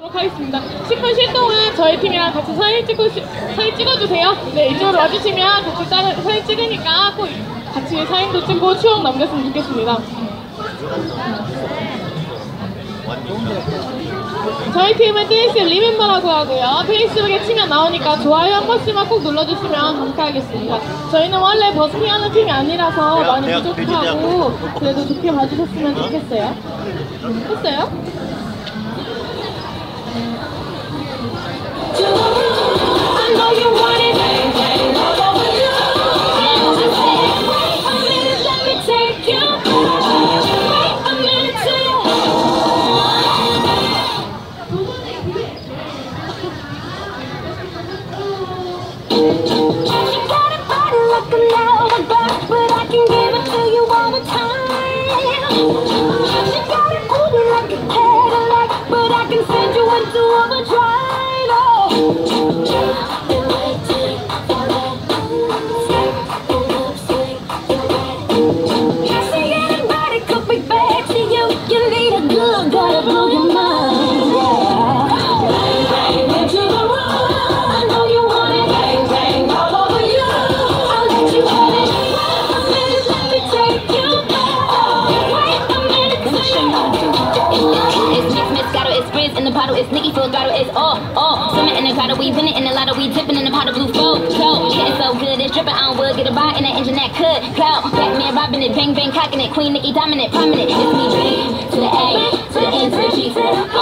하도록 하겠습니다. 10분 쉴 동안 저희 팀이랑 같이 사진 찍고 시- 사진 찍어주세요. 네, 이쪽으로 와주시면 같이 따라, 사진 찍으니까 꼭 같이 사진도 찍고 추억 남겼으면 좋겠습니다. 저희 팀은 댄스 리멤버라고 하고요. 페이스북에 치면 나오니까 좋아요 한 번씩만 꼭 눌러주시면 감사하겠습니다. 저희는 원래 버스킹하는 팀이 아니라서 대학- 많이 대학 부족하고 그래도 좋게 봐주셨으면 좋겠어요. 했어요? Like a lava bird, but I can give it to you all the time. Bottle, it's Nicky full throttle, it's all, all. Swimming in the grotto, we winning in the lotto, we dipping in the pot of blue flow. So, getting so good, it's dripping on wood, get a bite in the engine that could go. Batman robbing it, bang bang cocking it, Queen Nicki dominant, prominent. It's me, B to the A, to the N to the G. Uh,